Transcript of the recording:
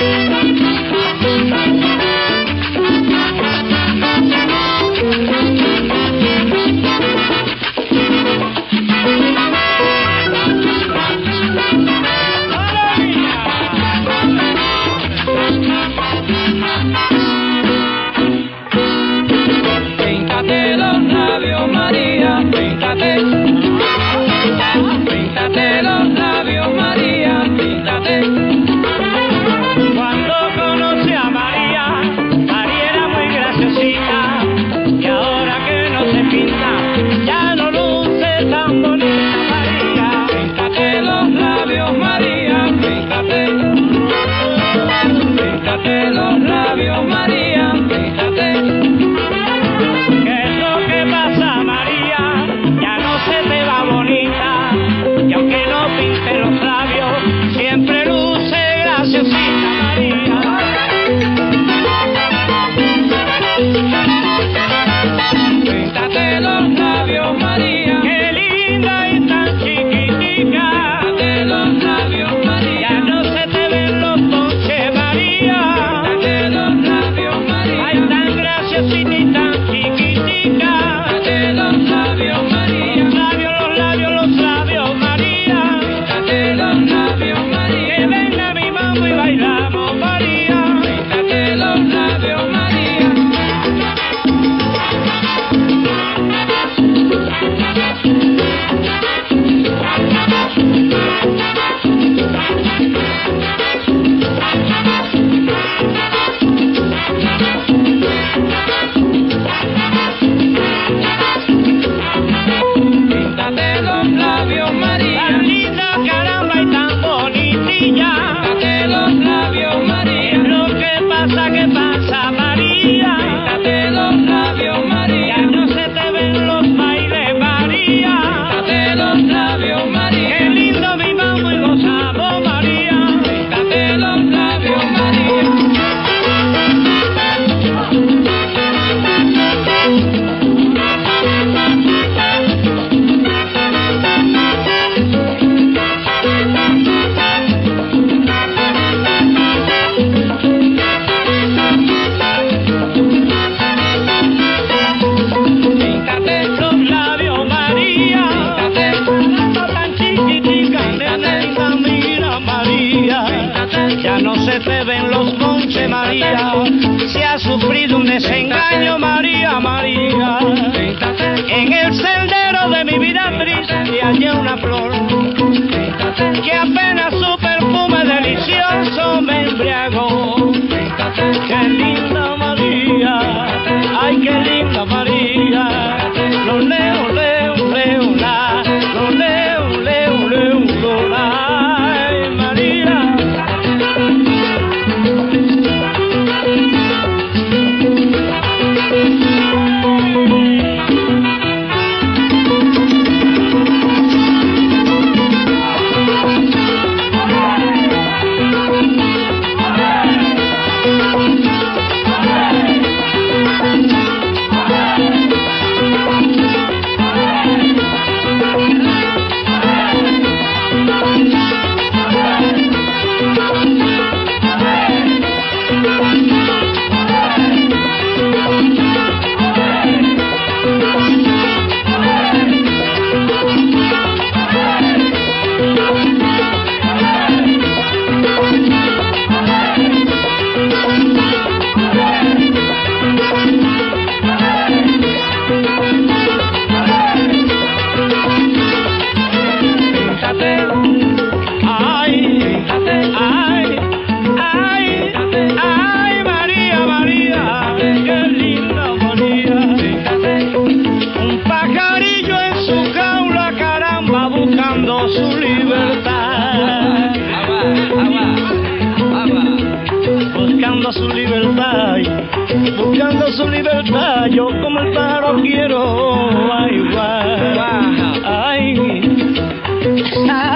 Thank you. Thank you. beben los conche María, se ha sufrido un desengaño María, María. En el sendero de mi vida triste hallé una flor que apenas su perfume delicioso libertad, buscando su libertad, yo como el paro quiero, ay, guay, ay, ay.